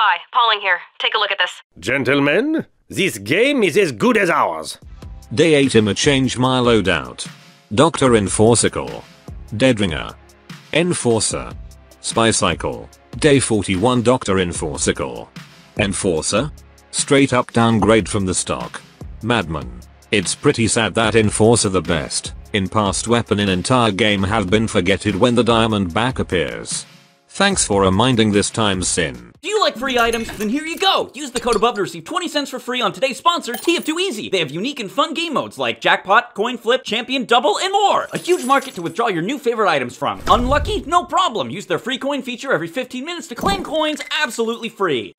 Spy, Pauling here. Take a look at this. Gentlemen, this game is as good as ours. Day 8 I'ma change my loadout. Doctor Enforcicle. Dead Ringer. Enforcer. Spy-cicle. Day 41 Doctor Enforcicle. Enforcer? Straight up downgrade from the stock. Madman. It's pretty sad that Enforcer the best, in past weapon in entire game have been forgetted when the Diamondback appears. Thanks for reminding this time sin. Do you like free items? Then here you go! Use the code above to receive 20 cents for free on today's sponsor, TF2Easy. They have unique and fun game modes like Jackpot, Coin Flip, Champion Double, and more! A huge market to withdraw your new favorite items from. Unlucky? No problem! Use their free coin feature every 15 minutes to claim coins absolutely free.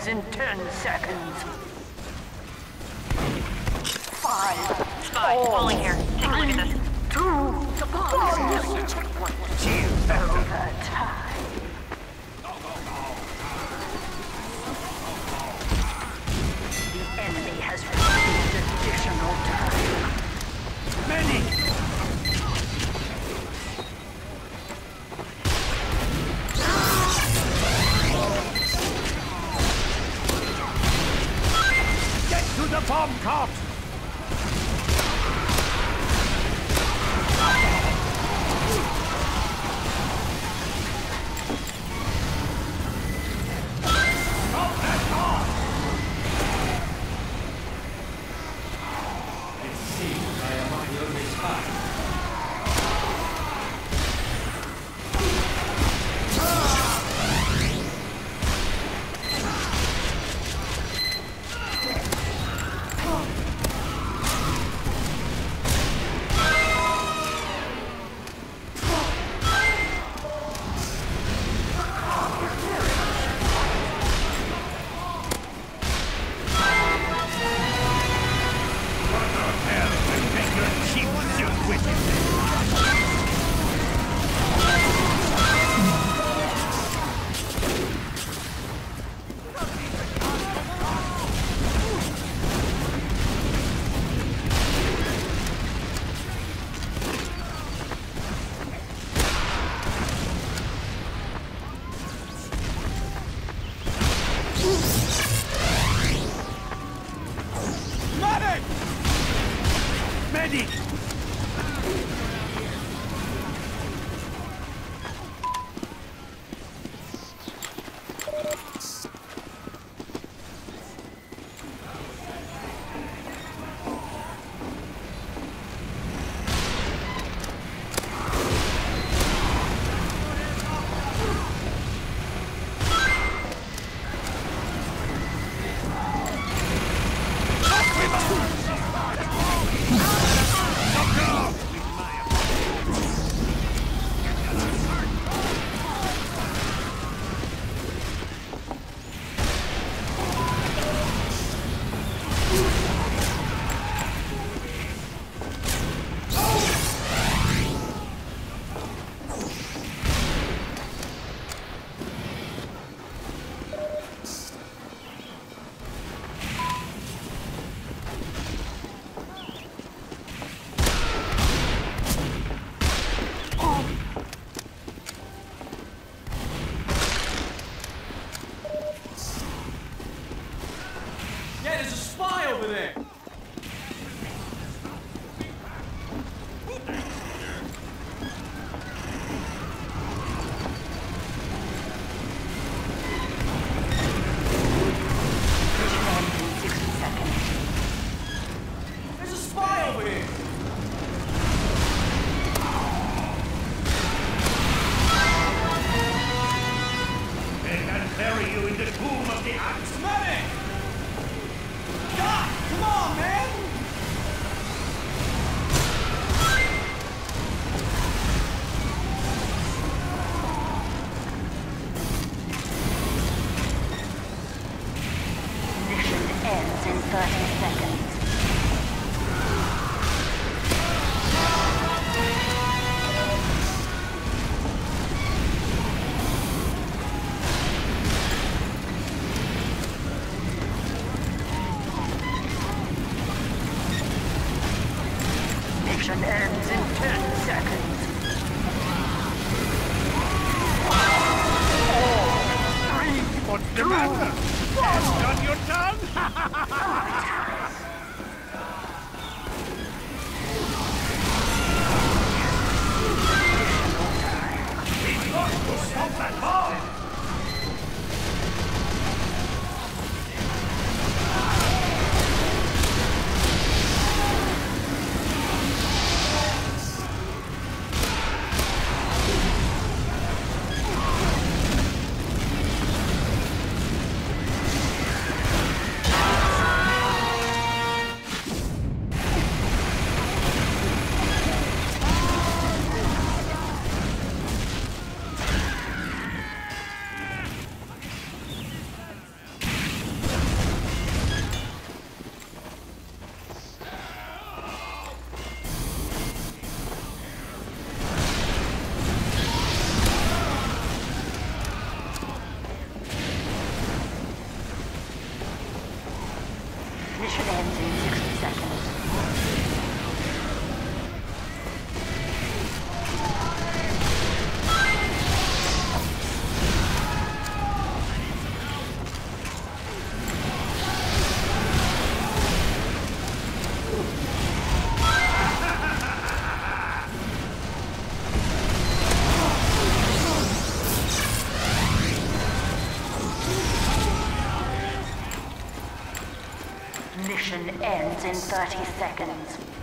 Ends in 10 seconds. Five, Spy, Pauling here. Take a look at this. two, one. Cheers, Over time. The enemy has received additional time. Medic! Spy over Mission ends in 10 seconds. What's the matter? Stand on your tongue? Stop that bomb! Mission ends in 30 seconds.